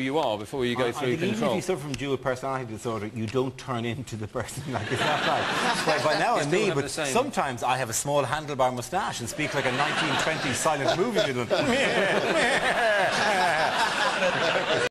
you are before you go I, through I think even if you suffer from dual personality disorder, you don't turn into the person. Like it's not like. But by now I'm me, but sometimes I have a small handlebar moustache and speak like a 1920s silent movie villain.